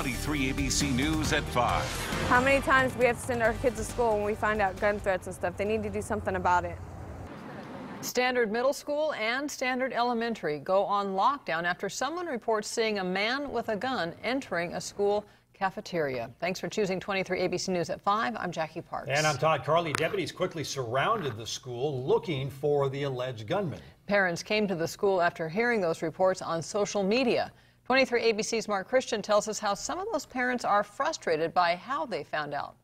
23 ABC News at 5. How many times we have to send our kids to school when we find out gun threats and stuff? They need to do something about it. Standard Middle School and Standard Elementary go on lockdown after someone reports seeing a man with a gun entering a school cafeteria. Thanks for choosing 23 ABC News at 5. I'm Jackie Parks. And I'm Todd Carley. Deputies quickly surrounded the school looking for the alleged gunman. Parents came to the school after hearing those reports on social media. 23 ABC's Mark Christian tells us how some of those parents are frustrated by how they found out.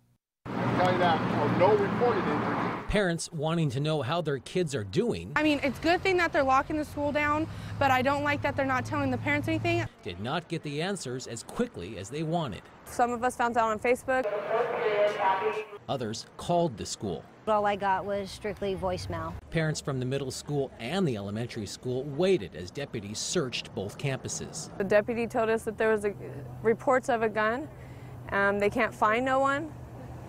Tell you that, no reported injuries. Parents wanting to know how their kids are doing. I mean, it's a good thing that they're locking the school down, but I don't like that they're not telling the parents anything. Did not get the answers as quickly as they wanted. Some of us found out on Facebook. Others called the school. All I got was strictly voicemail. Parents from the middle school and the elementary school waited as deputies searched both campuses. The deputy told us that there was a, reports of a gun. Um, they can't find no one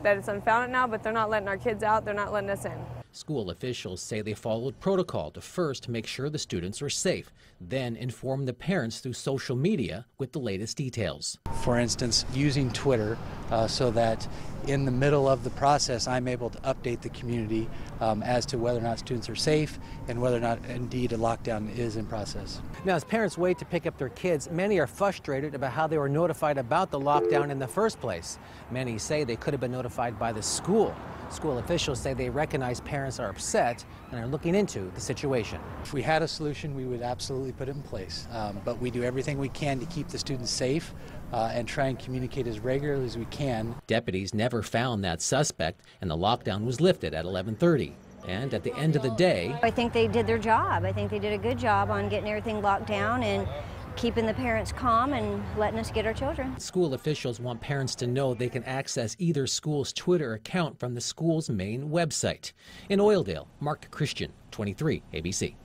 that it's unfounded now, but they're not letting our kids out. They're not letting us in. School officials say they followed protocol to first make sure the students are safe, then inform the parents through social media with the latest details. For instance, using Twitter uh, so that in the middle of the process I'm able to update the community um, as to whether or not students are safe and whether or not indeed a lockdown is in process. Now, as parents wait to pick up their kids, many are frustrated about how they were notified about the lockdown in the first place. Many say they could have been notified by the school. School officials say they recognize parents are upset and are looking into the situation. If we had a solution, we would absolutely put it in place. Um, but we do everything we can to keep the students safe uh, and try and communicate as regularly as we can. Deputies never found that suspect, and the lockdown was lifted at 11:30. And at the end of the day, I think they did their job. I think they did a good job on getting everything locked down and keeping the parents calm and letting us get our children. School officials want parents to know they can access either school's Twitter account from the school's main website. In Oildale, Mark Christian, 23 ABC.